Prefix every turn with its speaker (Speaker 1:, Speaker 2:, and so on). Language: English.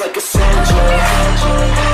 Speaker 1: like a Sanjay.